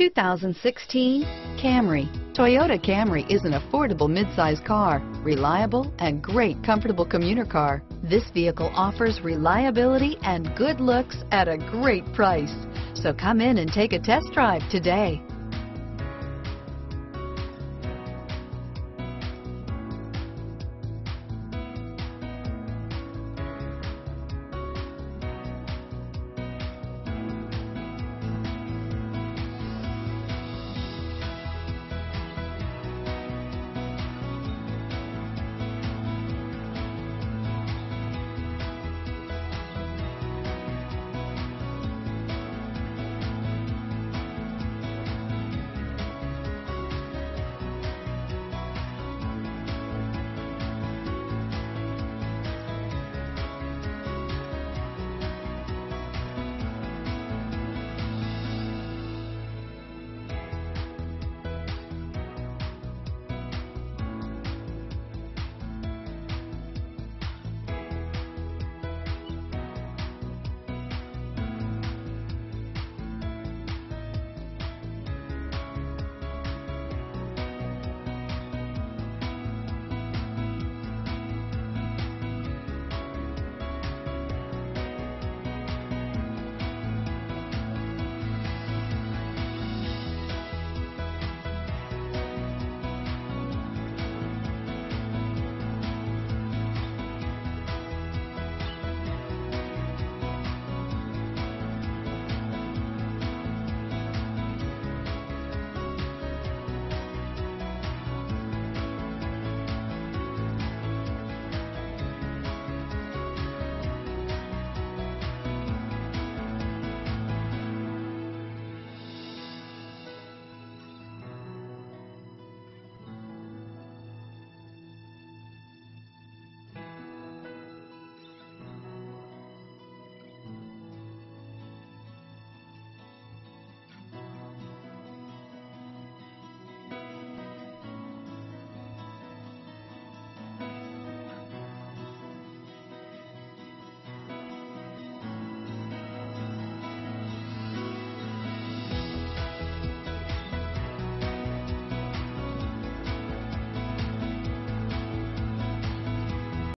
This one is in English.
2016 Camry. Toyota Camry is an affordable midsize car, reliable and great comfortable commuter car. This vehicle offers reliability and good looks at a great price. So come in and take a test drive today.